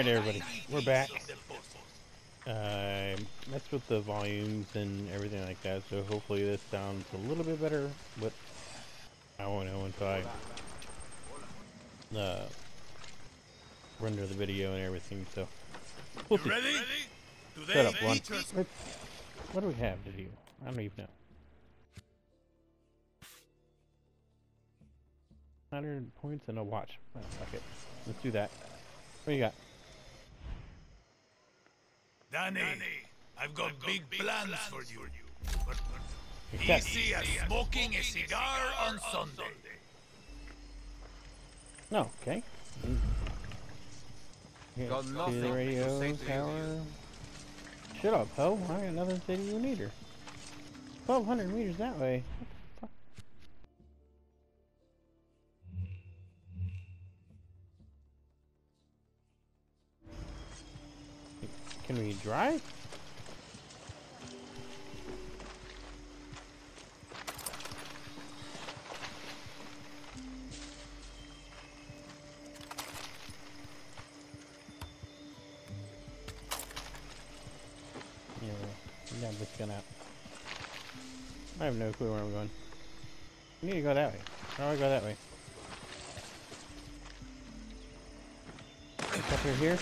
Alright, everybody, we're back. I messed with the volumes and everything like that, so hopefully this sounds a little bit better, but I won't know until I uh, render the video and everything, so we'll see. Ready? Shut up, one. What, do we have to do? I don't even know. 100 points and a watch. Oh, fuck it. Let's do that. What do you got? Dani, I've got big plans for you. But Accept. easy as smoking a cigar on Sunday. No, okay. Mm. Yeah, Got nothing the to radio say to you. tower. Shut up, ho. I got nothing to say to you neither. 1200 meters that way. Can we drive? Yeah, gonna. I have no clue where I'm going. We need to go that way. How do I go that way? Up here here?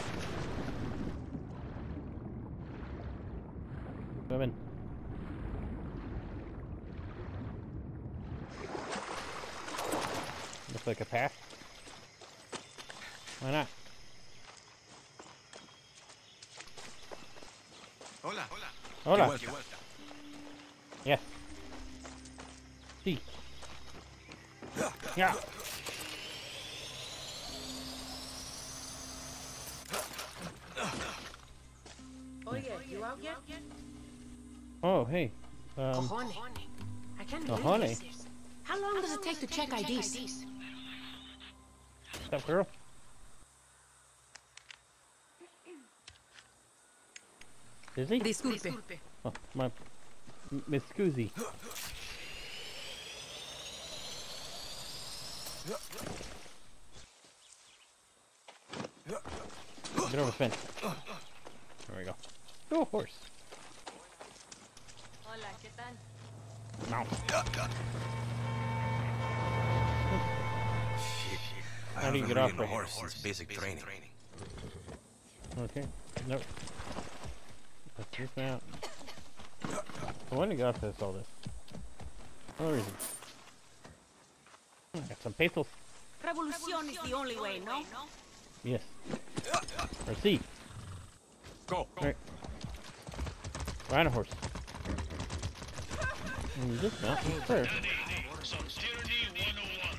Come in. Looks like a path. Why not? Hola. Hola. Hola. Yes. Sí. Yeah. Oye, you out yet? Oh, hey. Um, Cojones. I can't Cojones. this. How long does it take to check IDs? what's up, girl? Is he? Disculpe. Oh, my... Miss Scoozy. Get over the fence. There we go. Go, horse. Hola, ¿qué tal? No. I How do you haven't get off ridden a right here? horse since basic training. Okay. Nope. Let's dismount. I want to get off this all this. No reason. I got some pesos. Revolution is the only way, no? Yes. Or C. Go. Alright. Ride a horse. And you dismount first. Some tyranny 101.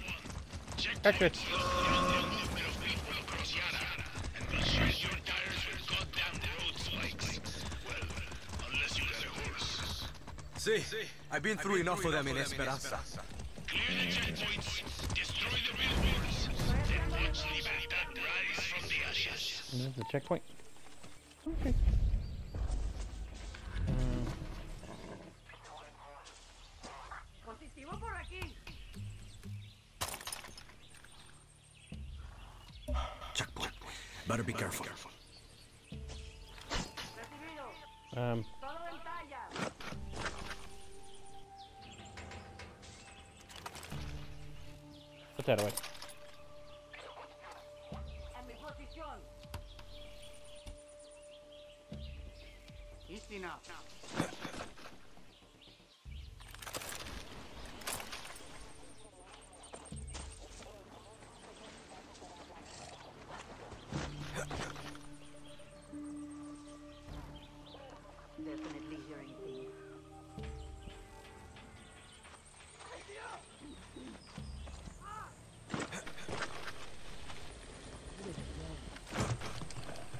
Check Extra. the movement of people across Yara, and be sure your tires will cut down the road spikes. Well, unless you got a horse. See, I've been through enough of them in Esperanza. Clear the checkpoints, destroy the billboards, then watch Libertad rise from the ashes. And there's the checkpoint. Okay.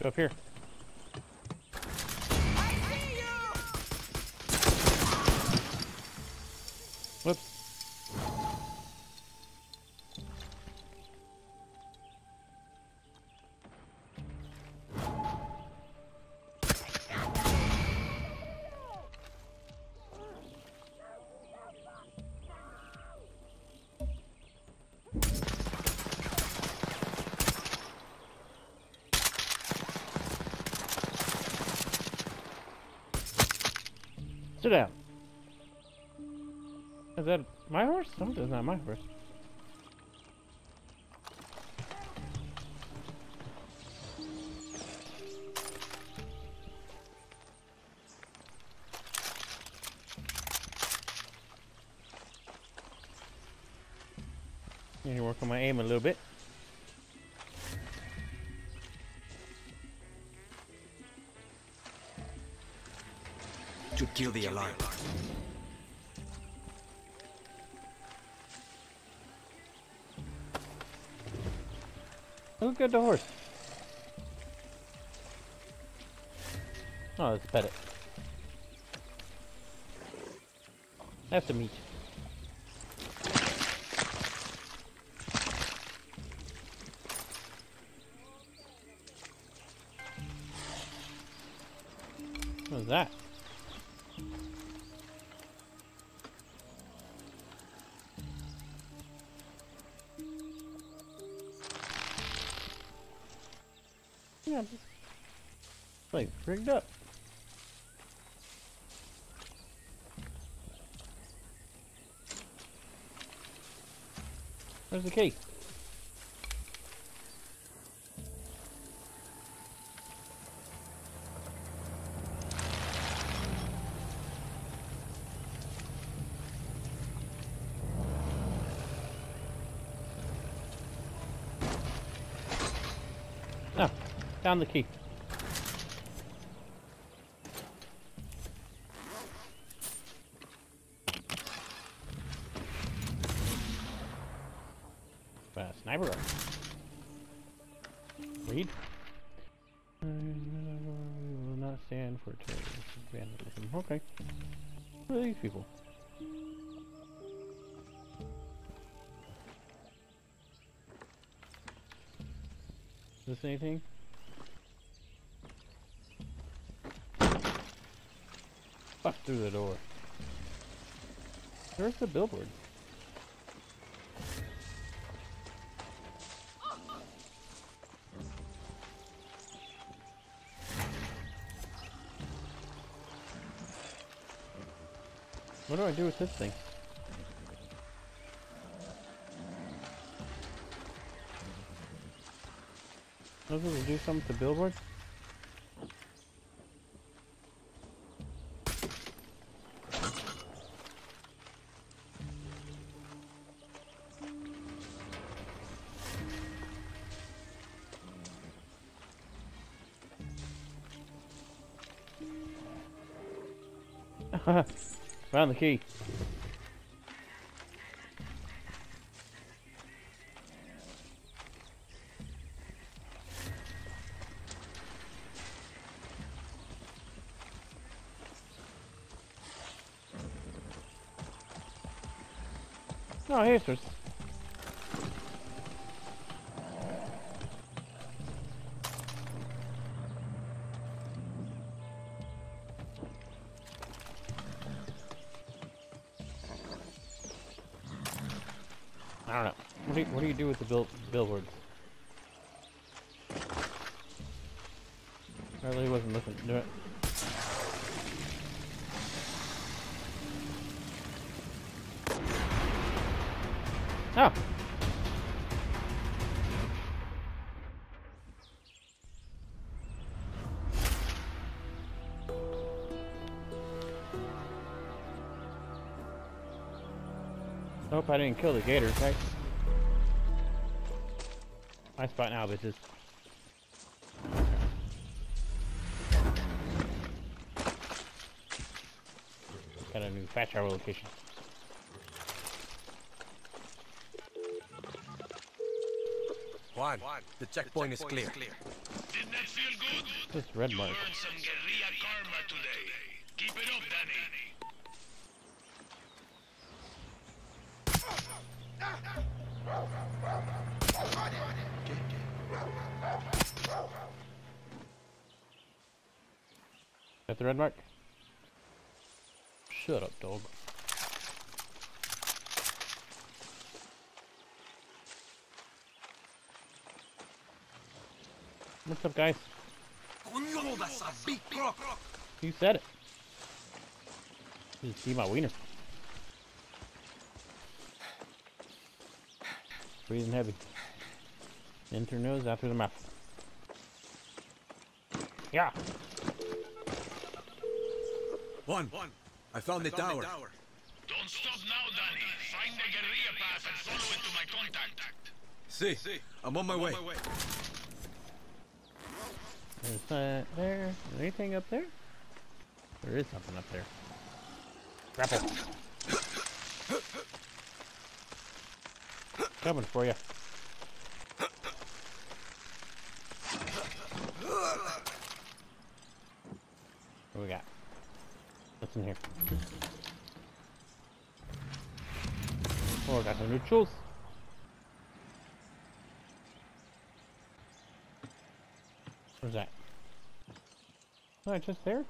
Go up here. My horse? Something's not my horse. Need to work on my aim a little bit. To kill the alarm. Look at the horse. Oh, let's pet it. I Have to meet. What was that? Where's the key? Oh, found the key. Stand for vandalism. Okay. Who are these people? Is this anything? Bust through the door. Where's the billboard? I do with this thing? Was it do something with the billboard? Key. The bill billboards? I really wasn't looking to do it. Oh. Ah. Hope I didn't kill the gators, right? My spot now, bitches. Got a new fat travel location. Juan, the checkpoint is clear. Didn't that feel good? This red mark. earned some guerrilla karma today. Keep it up, Dani. Got the red mark? Shut up, dog. What's up, guys? You said it. You see my wiener. Breathing heavy. In through nose, out through the mouth. Yeah. Juan, I found the tower. Don't stop now, Dani. Find the guerrilla path and follow it to my contact. See, I'm on my way. There's uh, there anything up there? There is something up there. Grapple. Coming for you. What we got? What's in here? Oh, I got some new tools. Where's that? Oh, it's just there?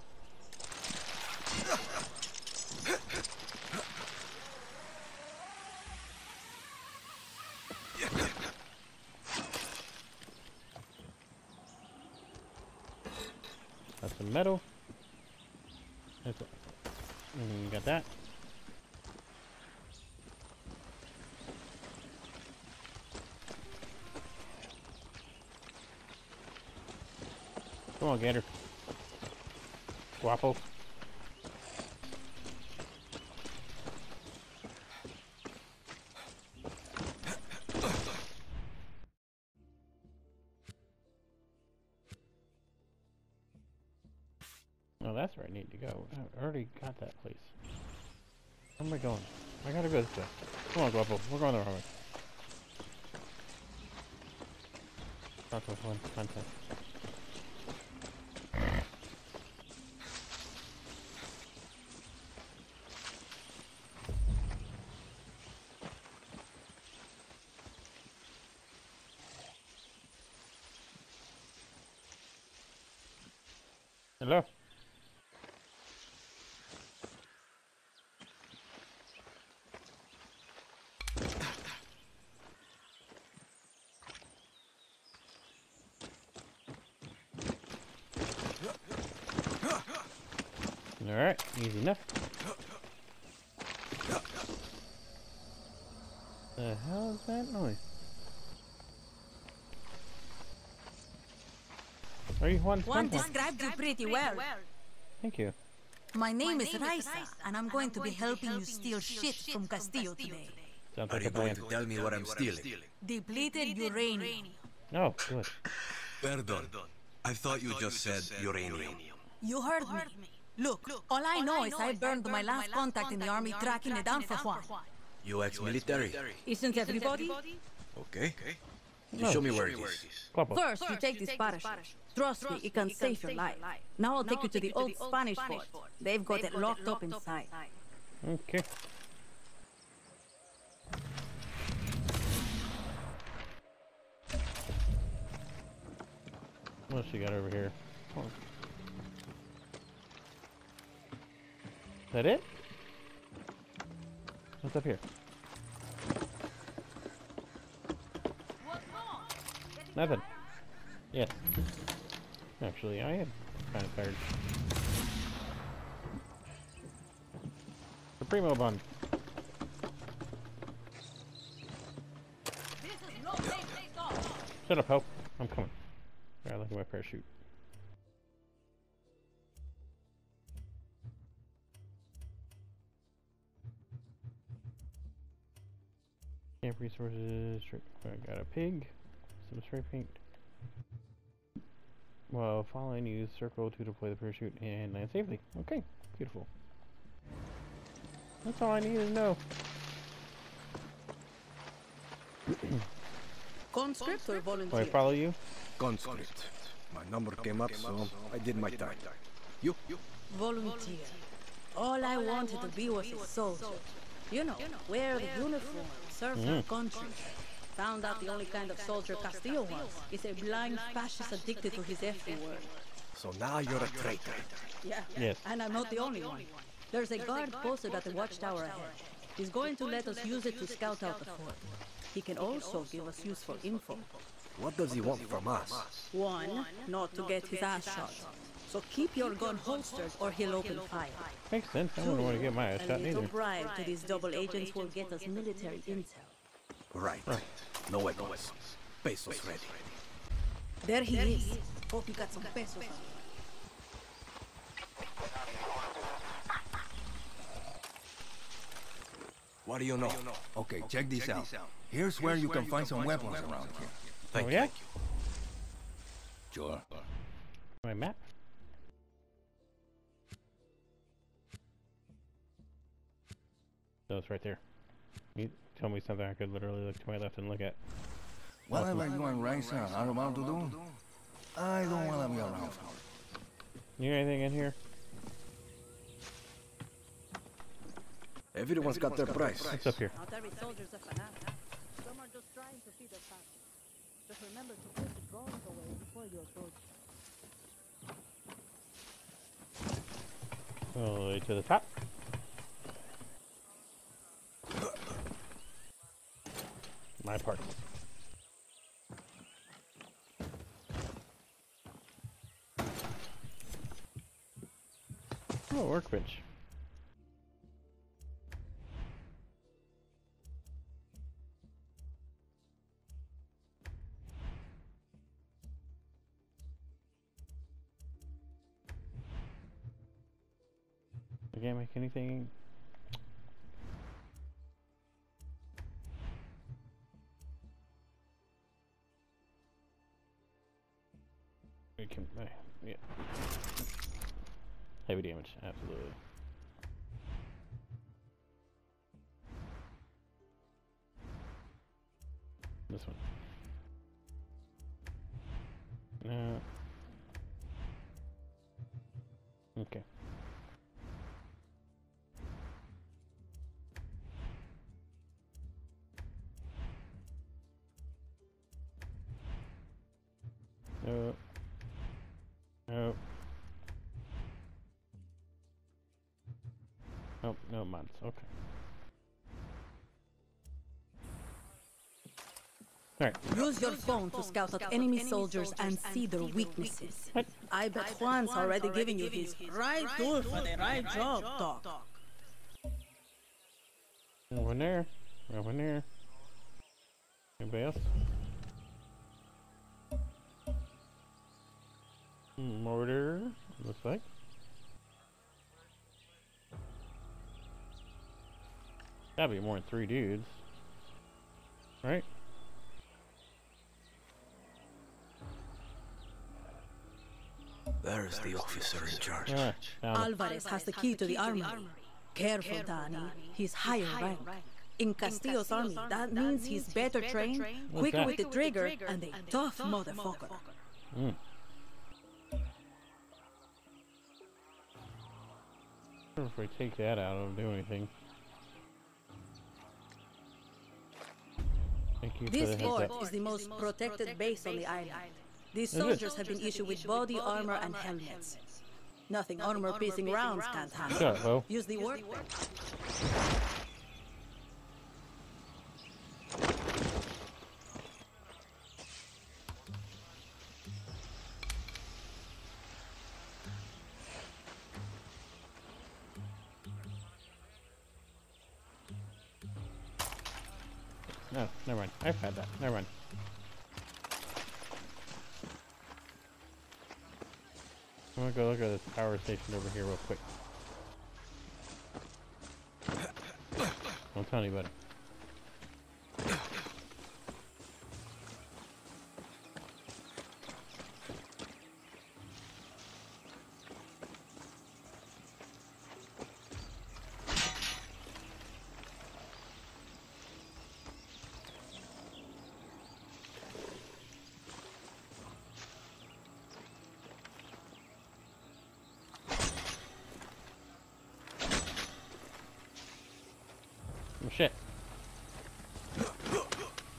That's some metal. That's it. And you got that. Come on, Gator. Guapo. Oh, that's where I need to go. I already got that place. Where am I going? I gotta go this way. Come on, Guapo. We're going the wrong way. Not this one. Content. Alright, easy enough. The hell is that noise? Are you Juan Juan Spanton? described you pretty well. Thank you. My name is Raisa, and I'm going to be helping you steal shit from Castillo today. Sounds Are you going to tell me what I'm stealing? Depleted uranium. Oh, good. Perdon. I thought you just said uranium. You heard me. Look, all I know is I burned my last contact in the army tracking it down for Juan. You ex-military? Isn't everybody? Okay. okay. You No. show me where it is. Guapo. First, you take this parachute. Trust me, it can save your life. Now I'll take you to the old Spanish fort. They've got it locked up inside. Okay. What else you got over here? Oh. That it? What's up here? Nothing. Yes. Actually, I am kind of tired. The primo bun. Shut up, Hope. I'm coming. Alright, look at my parachute. Camp resources. I got a pig. Some spray paint. Well, following use circle to deploy the parachute and land safely. Okay, beautiful. That's all I needed to know. Conscript or volunteer? Do I follow you? Conscript. My number came up, so I did my time. You? Volunteer. All I wanted to be was a soldier. You know, wear the uniform, serve mm-hmm. our country. Found out the only kind of soldier Castillo was is a blind fascist addicted to his every word. So now you're a traitor. Yeah. Yes. And I'm not the only one. There's a guard posted at the watchtower ahead. He's going to let us use it to scout out the fort. He can also give us useful info. What does he want from us? One, not to get his ass shot. So keep your gun holstered or he'll open fire. Makes sense. I wouldn't want to get my ass A shot little neither. bribe to these double agents will get us military intel. Right. right. No weapons. Pesos ready. There he is. Hope you got some pesos. What do you know? Okay, check this out. Here's where you can find some weapons around here. Oh, Thank Oh you. Sure. My map. So it's right there. You tell me something I could literally look to my left and look at. Whatever you and Raisa are about to do, I don't want to be around for. You got anything in here? Everyone's got their price. What's up here? Not every soldier's a fanatic. Some are just trying to feed their family. Just remember to put the drawings away before you approach. All the way to the top. My part. Oh, workbench. Can't make anything. This one. Nope, no mods. Okay. Alright. Use your phone to scout out enemy soldiers and see their weaknesses. What? I bet Juan's already giving you his right tool for the right job, Doc. No one there. No one there. Anybody else? Mortar, looks like. Gotta be more than three dudes. Right? There's the officer in charge. Found it. Alvarez has the key to the armory. Careful, Dani. He's higher rank. In Castillo's army, that means he's better trained, quicker with the trigger, and a tough motherfucker. Mm. If we take that out, it'll do anything. This the fort is the most protected base on the island. These soldiers have been issued with body armor and helmets. Nothing armor-piercing rounds can't handle. Shut up, Use the word. No, never mind. I've had that. Never mind. I'm gonna go look at this power station over here real quick. Don't tell anybody.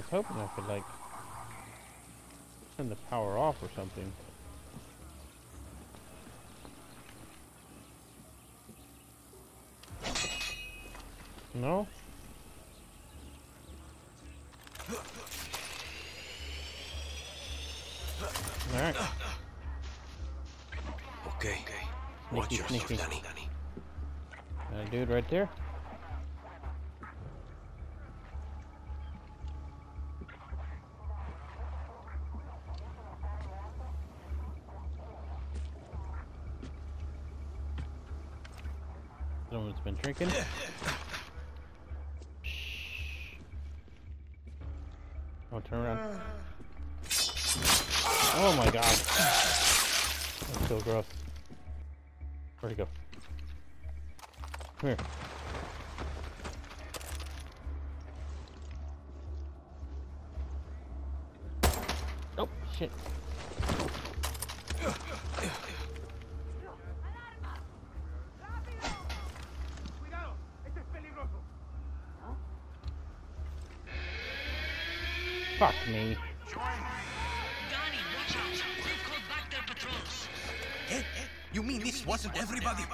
was hoping I could like turn the power off or something. No? Alright. Okay. Sneaky, Watch yourself, sneaky. Dani. That dude right there. Drinking. Oh, turn around. Oh my god. That's so gross. Where'd he go? Come here. Patrols. Eh? You mean this wasn't everybody?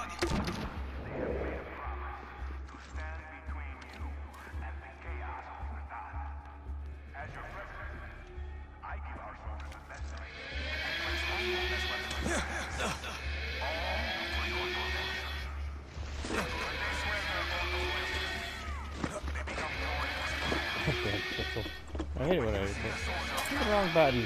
Not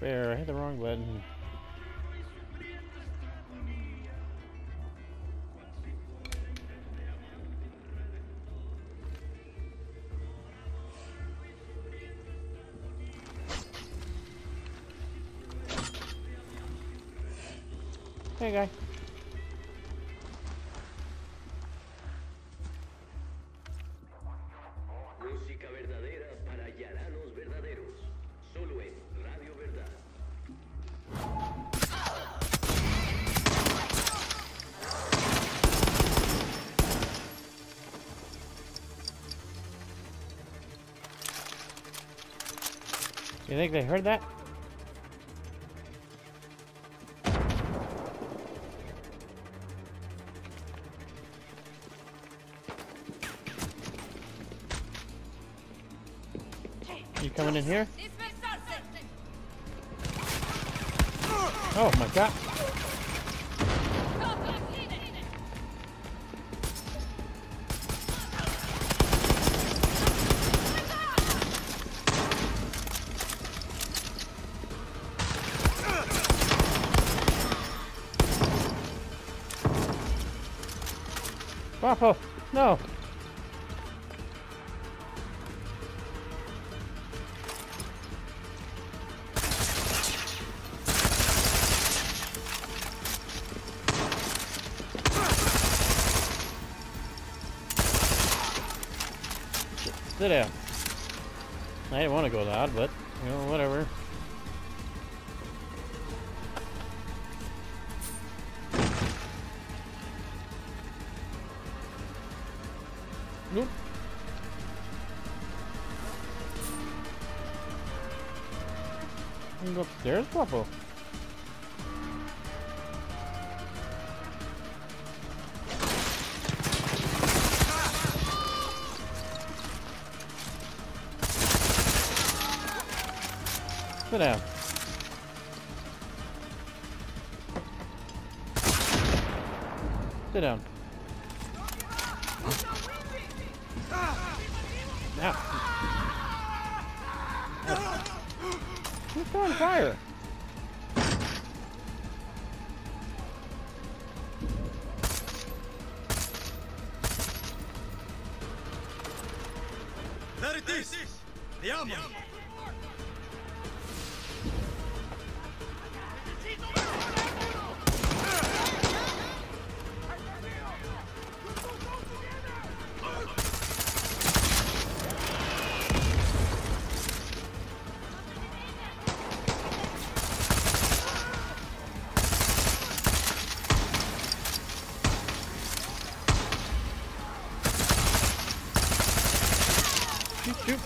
fair. I hit the wrong button. Hey, guy. Think they heard that? You coming in here? Oh my god. No. Sit down. I didn't want to go loud, but,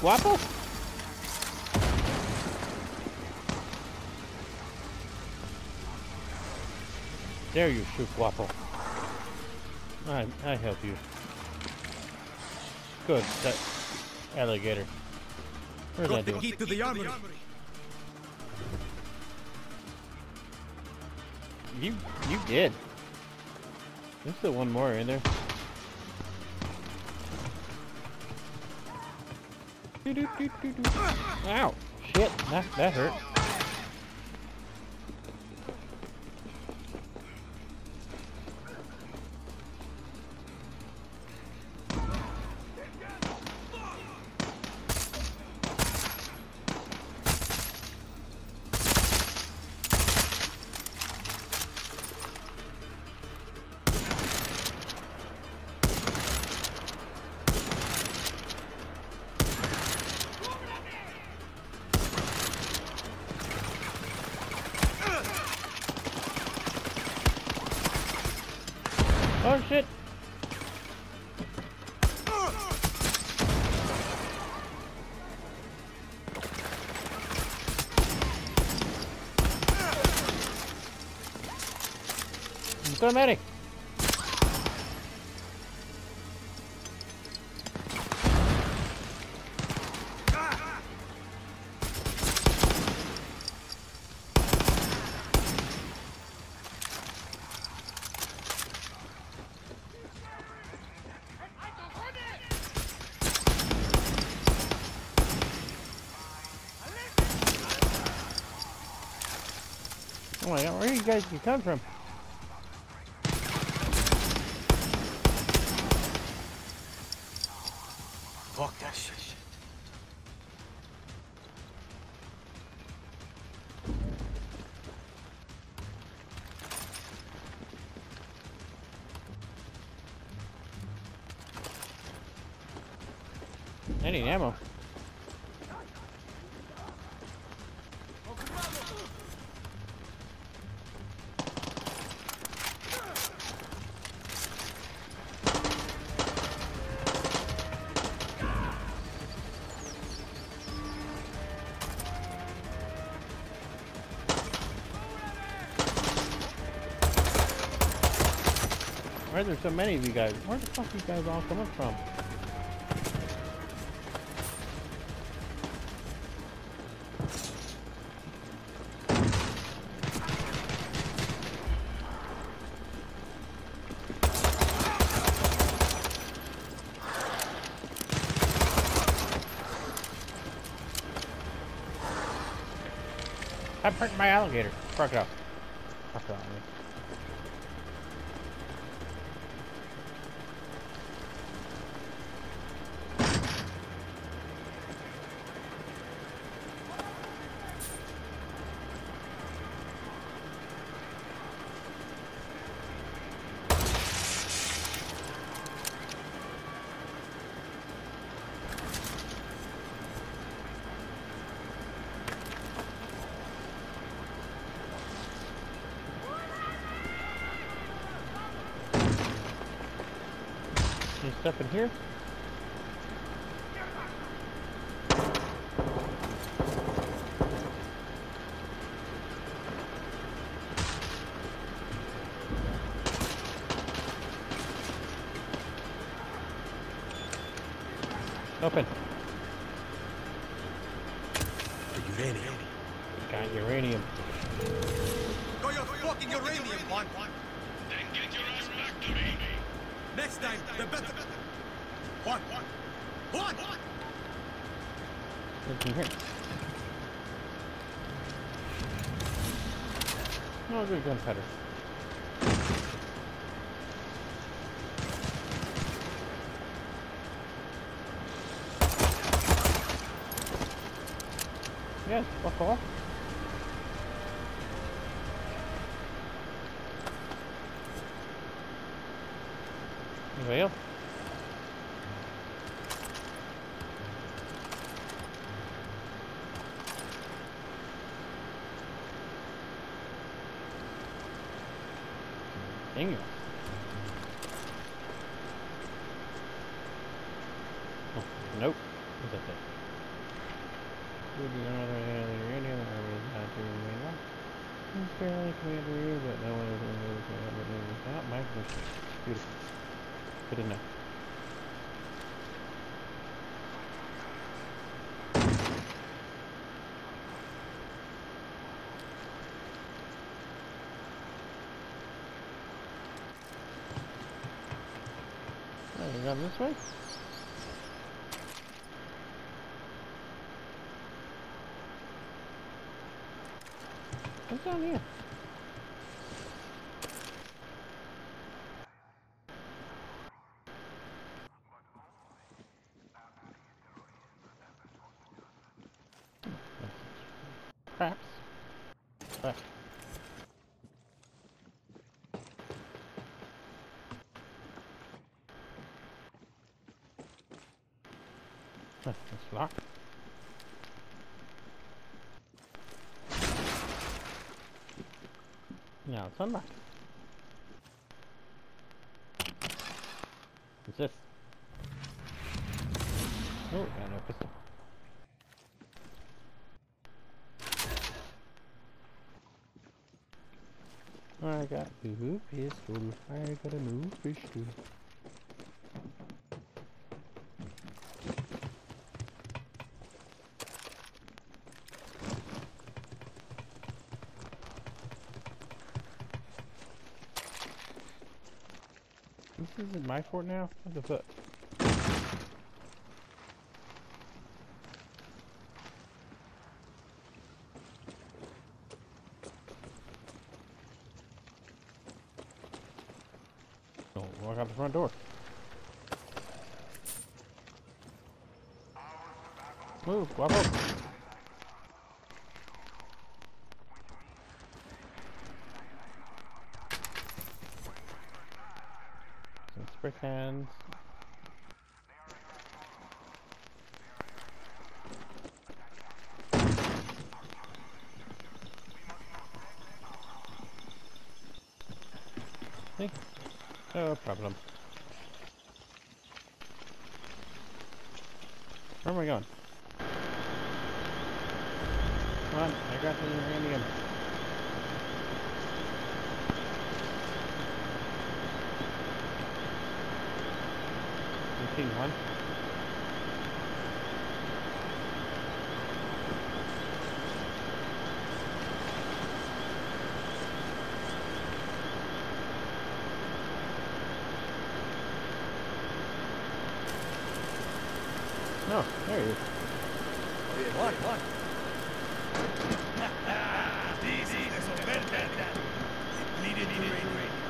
guapo? There you shoot guapo. I I help you. Good, that alligator. Where's that doing? to the armory. You you did. There's still one more in there. Ow! Shit, that that hurt. Medic. Oh my god, where you guys come from? Why are there so many of you guys? Where the fuck are you guys all coming from? I perked my alligator. Crocodile. Crocodile. I mean. Stuff in here? Oh, good gunpowder. Yes, fuck off. Anybody else? Dang it. Oh, nope. What's that thing? Would be another Indian army is not doing very well. Commander, but no one is going to move out. My permission. Beautiful. Good enough. Oh, this way? What's down here? Perhaps. But Huh, It's locked. Unlocked. What's this? Oh, got no pistol. I got a new pistol. I got a new pistol. Isn't my fort now? What the fuck? Don't walk out the front door. Move, walk up. Some spray cans. Hey, no problem. Where am I going? Come on, I got the uranium. You seen one? No, there he is. What? What? This is a Verdan. Depleted uranium.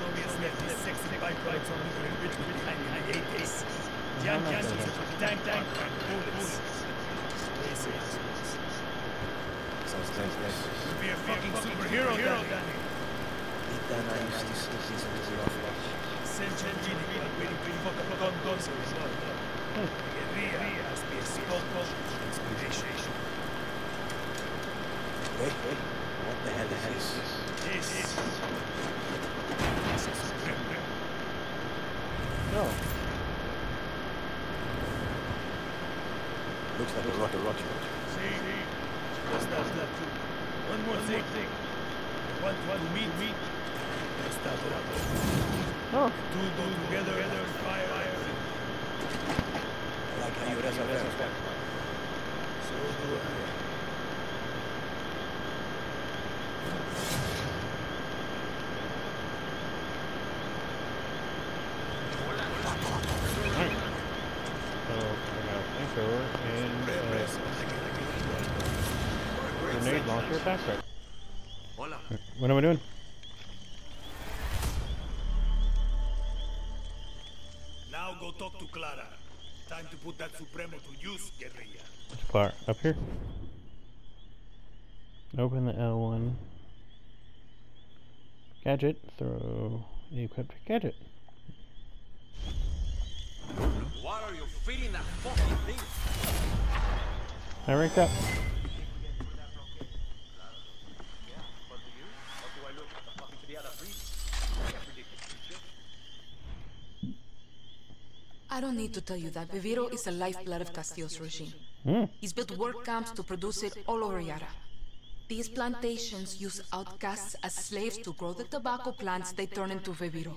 Soviets left these sexy byproducts on nuclear enrichment behind in the 80s. Jan Janssen took tank tank and bullets. Space Sounds dangerous. Be a fucking superhero, Dani. Then I used to sleep these busy off Sentient gene waiting to fuck up on guns or Guerrilla must be a spoken inspiration. Wait, wait. What the hell is this? This is... This is Supreme. No. Looks like a rocket rocket. See, just that, that too. One more thing. I want you to meet me. Just that one. Oh, Two go together, together, fire, fire. Like how you respect. So do I. alright. So, I got a flamethrower and a grenade launcher backpack. What am I doing? Now go talk to Clara. Time to put that Supremo to use, guerrilla. Which part? Up here? Open the L1. Gadget. Throw the equipped gadget. What are you feeding that fucking thing? I ranked up. I don't need to tell you that Viviro is the lifeblood of Castillo's regime. Hmm. He's built work camps to produce it all over Yara. These plantations use outcasts as slaves to grow the tobacco plants they turn into Viviro.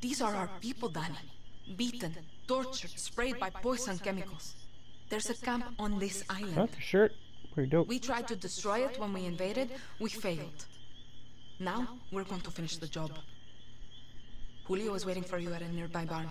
These are our people, Dani. Beaten, tortured, sprayed by poison chemicals. There's a camp on this island. the shirt. Pretty dope. We tried to destroy it when we invaded. We failed. Now, we're going to finish the job. Julio is waiting for you at a nearby barn.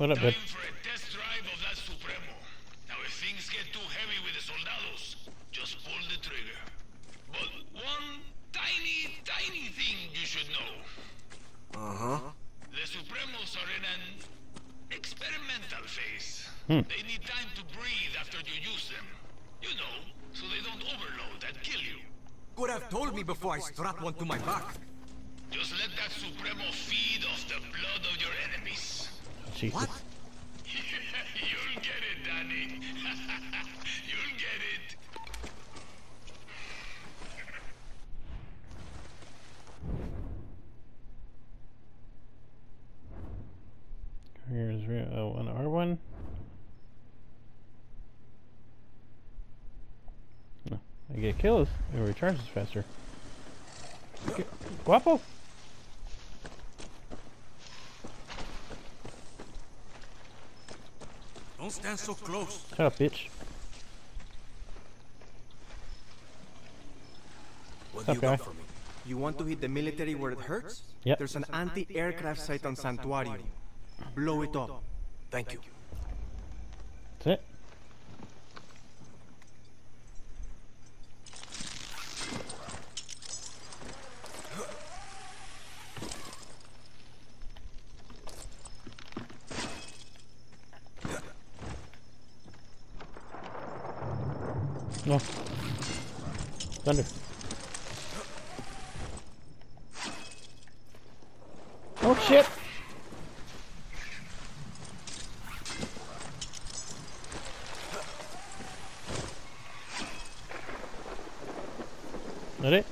you should know. Uh-huh. The Supremos are in an experimental phase. Hmm. They need time to breathe after you use them. You know, so they don't overload and kill you. Could have told me before I strap one to my back. Just let that Supremo feed off the blood of your enemies. Jesus. What? It recharges faster. Okay. Guapo. Don't stand so close. Shut up, bitch. What do you got for me? You want to hit the military where it hurts? Yep. There's an anti-aircraft site on Santuario. Blow it up. Thank you. That's it. No. Thunder. Oh shit! That it?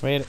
Made it.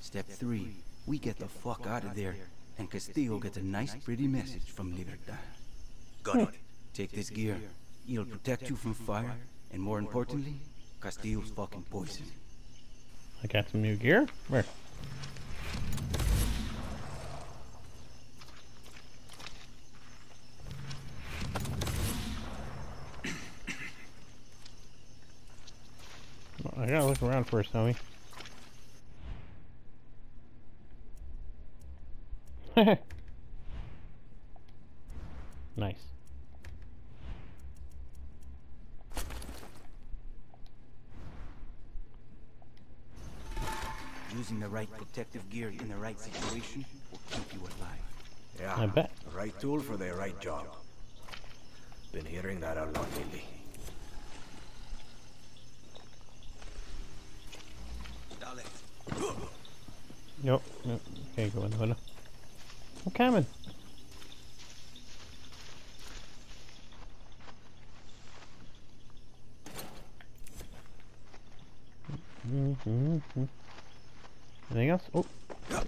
Step three, we get the fuck out of there, and Castillo gets a nice pretty message from Libertad. Got it. Take this gear. It'll protect you from fire, and more importantly, Castillo's fucking poison. I got some new gear. Where? I gotta look around first, homie. nice. Using the right protective gear in the right situation will keep you alive. Yeah. I bet. The right tool for the right job. Been hearing that a lot lately. Nope, nope, can't go in the window. I'm coming. Mm-hmm. Anything else? Oh,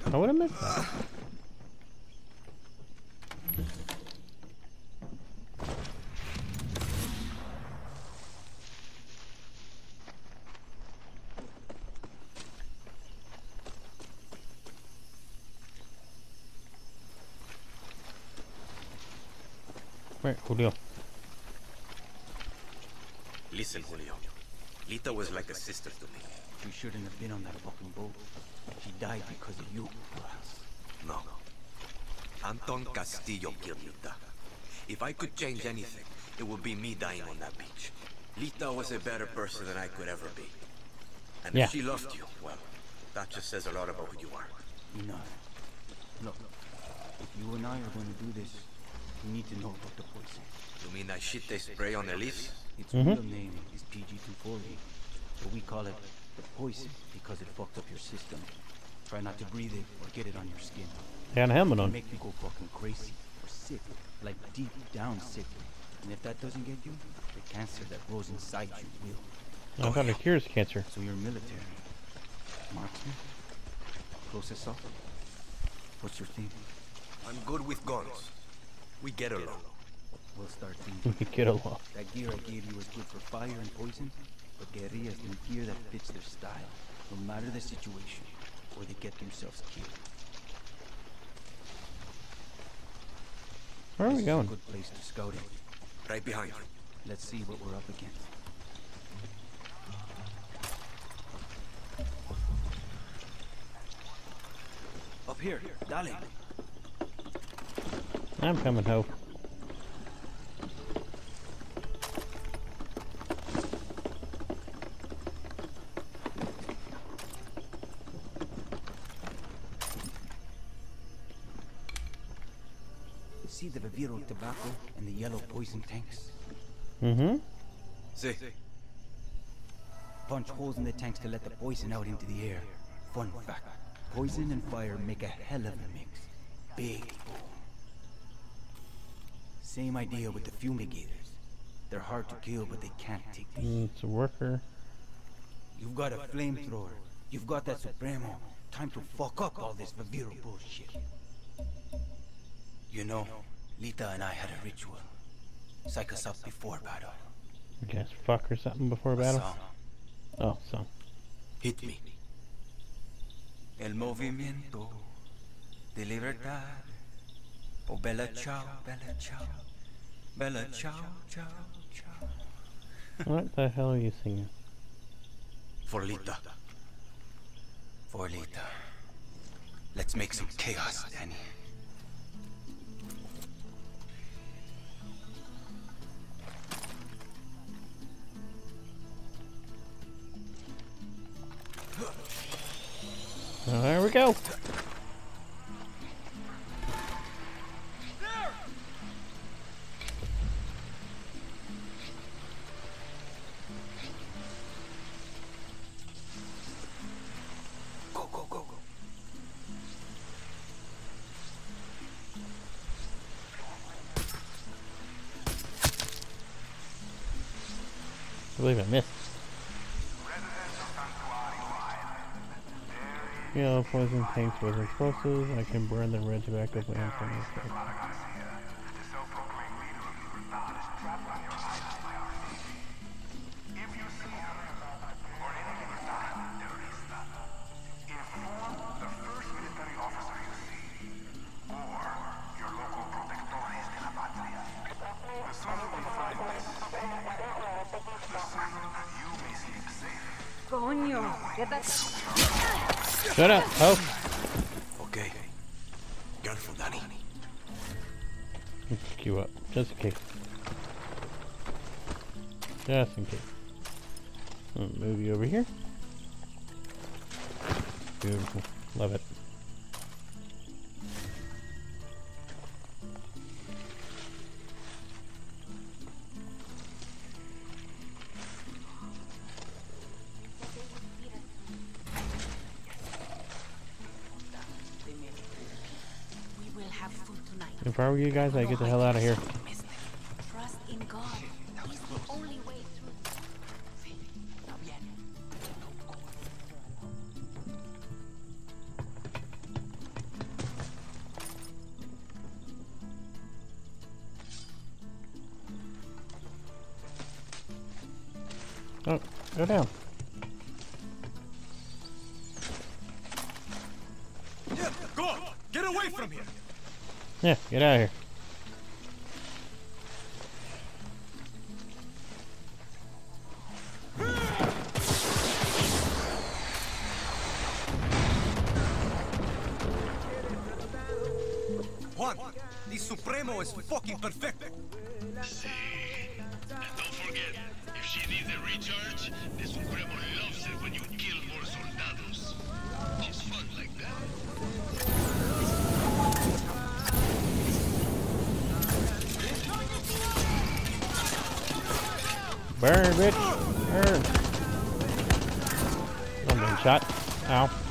I would have missed that. Right, Julio. Listen, Julio. Lita was like a sister to me. We shouldn't have been on that fucking boat. She died because of you. No. Anton Castillo killed Lita. If I could change anything, it would be me dying on that beach. Lita was a better person than I could ever be. And Yeah. if she loved you, well, that just says a lot about who you are. Enough. Look, if you and I are going to do this, we need to know about the poison. You mean that shit they spray on the leaves? Its mm -hmm. real name is PG-240, but we call it the poison because it fucked up your system. Try not to breathe it or get it on your skin. I got a helmet on. make you go fucking crazy or sick, like deep down sick. And if that doesn't get you, the cancer that grows inside you will. I thought it cures cancer. So you're military. Marksman? Close assault? What's your thing? I'm good with guns. We get along. We'll start thinking. We get along. That gear I gave you is good for fire and poison, but guerrillas need gear that fits their style, no matter the situation, or they get themselves killed. Where are we This is going? a good place to scout it. Right behind you. Let's see what we're up against. Up here, dale. I'm coming, Hope. See the Viviro tobacco and the yellow poison tanks? Mm-hmm. See, Punch holes in the tanks to let the poison out into the air. Fun fact, poison and fire make a hell of a mix. Big boom. Same idea with the fumigators. They're hard to kill, but they can't take the heat. Mm, it's a worker. You've got a flamethrower. You've got that Supremo. Time to fuck up all this Viviro bullshit. You know, Lita and I had a ritual. Psych us up before battle. I guess fuck or something before battle. song. Oh, so. hit me. El movimiento de libertad. Oh, bella ciao, bella ciao. Bella ciao, ciao, ciao. What the hell are you singing? For Lita. For Lita. Let's make some chaos, Dani. There we. Go, I missed. You know, poison tanks with explosives. I can burn the red tobacco plants on. Shut up, Hope. I you guys, I'd get the hell out of here. Burn, bitch. Burn. I'm shot. Ow.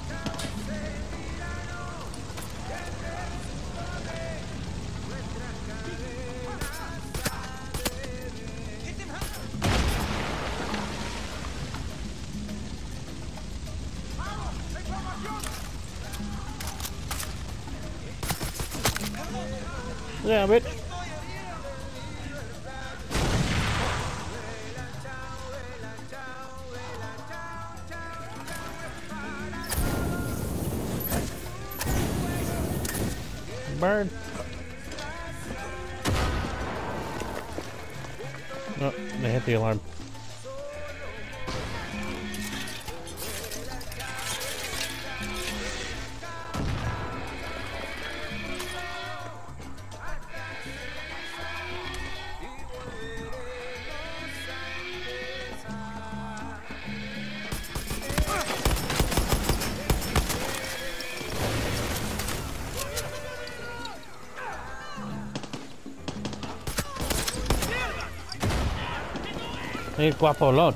Hey, guapo alone.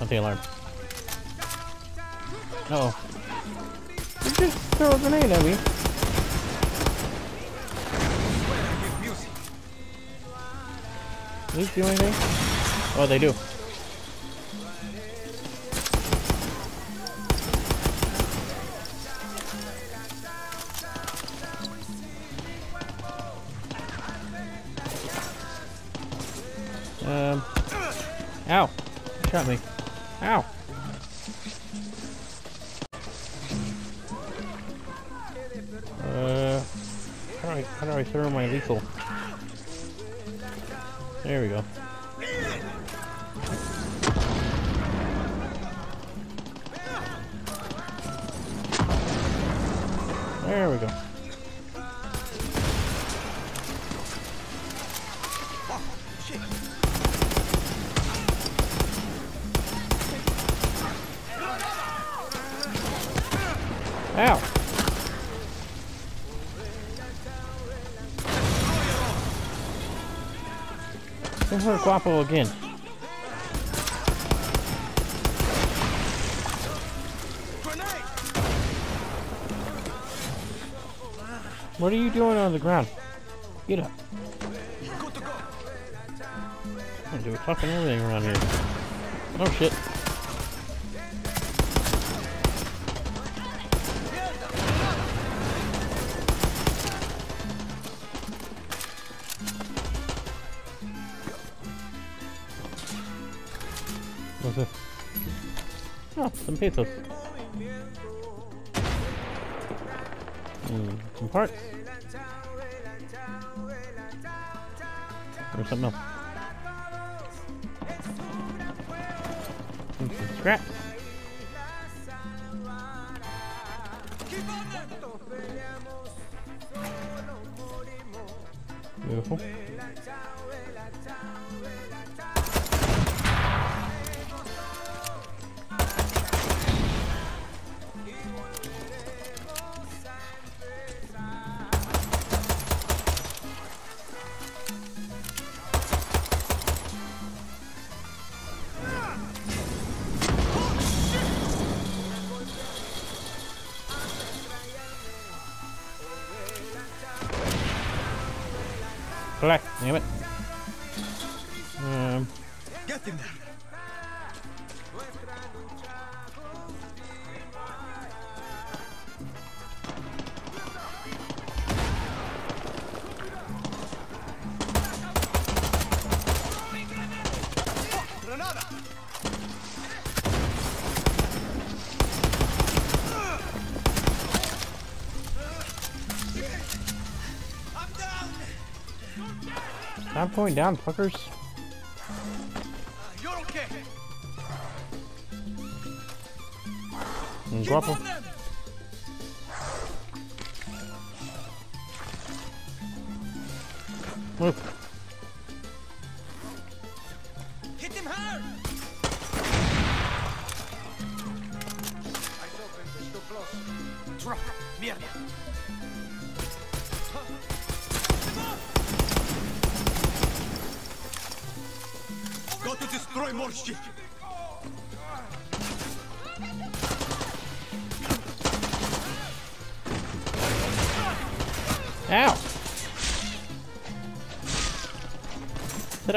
Not the alarm. Oh. You just throw a grenade at me. These do anything? Oh, they do. Ow! Shot me. Ow! Uh. How do I, how do I throw my lethal? There we go. Guapo again. What are you doing on the ground? Get up. I'm doing fucking everything around here. Oh shit. Pesos. Mm, some parts. Or something else. And some scraps. Beautiful. going down, fuckers? You're okay. Guapo.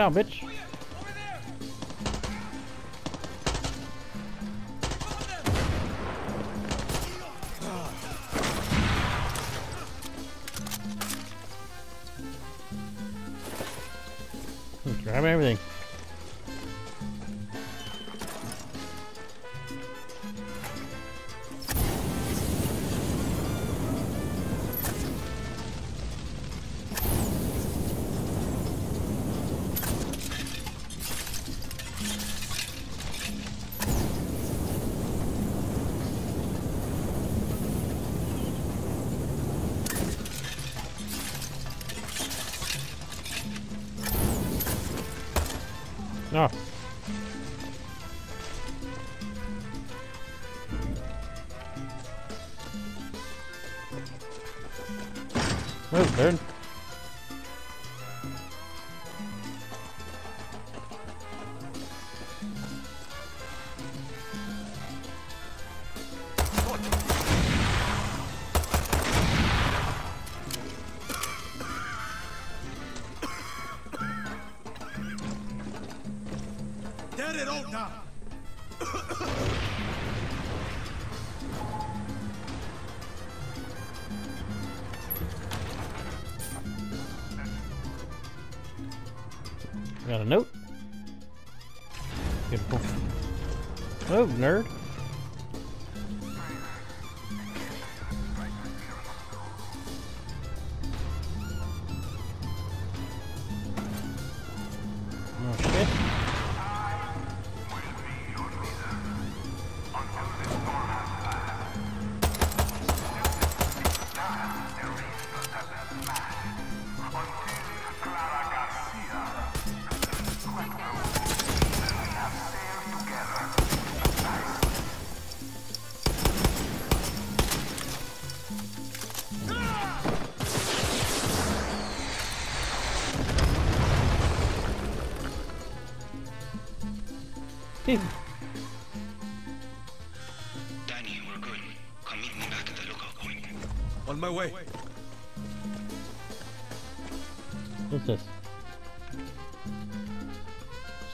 down, bitch. Grab everything.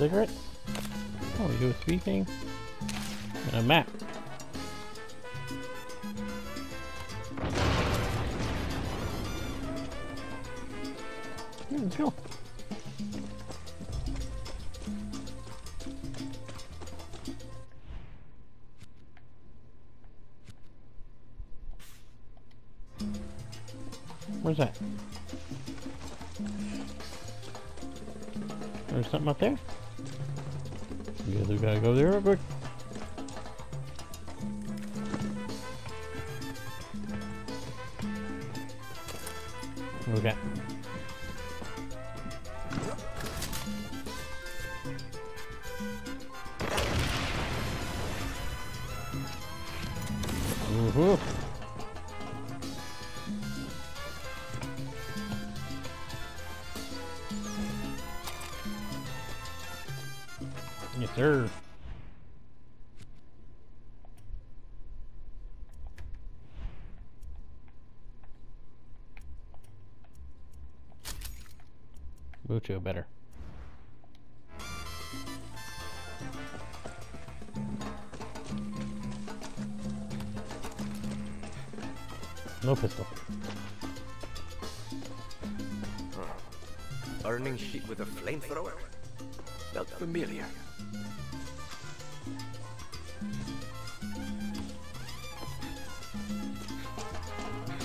cigarette? Oh, a USB thing? And a map. Mucho better. No pistol. Burning shit with a flamethrower? Felt familiar.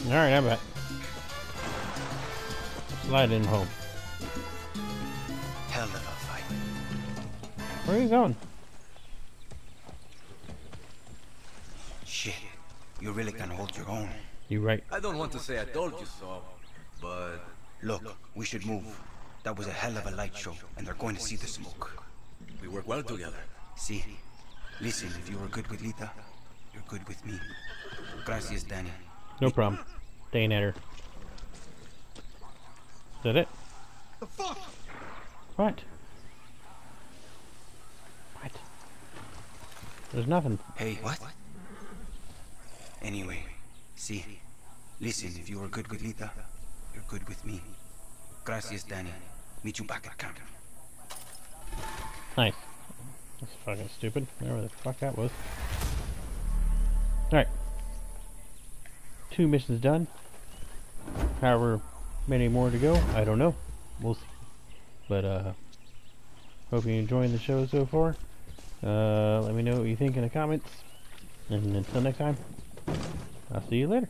Alright, I'm back. Slide in home. Where are you going? Shit. You really can hold your own. You're right. I don't want to say I told you so, but Look, we should move. That was a hell of a light show, and they're going to see the smoke. we work well together. See? Listen, if you were good with Lita, you're good with me. Gracias, Dani. No problem. Staying at her. Is that it? The fuck? What? What? There's nothing. Hey, what? Anyway, see? Listen, if you are good with Lita, you're good with me. Gracias, Dani. Meet you back at camp. Nice. That's fucking stupid. Whatever the fuck that was. Alright. Two missions done. However many more to go, I don't know. We'll see. But, uh, hope you're enjoying the show so far. Uh, let me know what you think in the comments. And until next time, I'll see you later.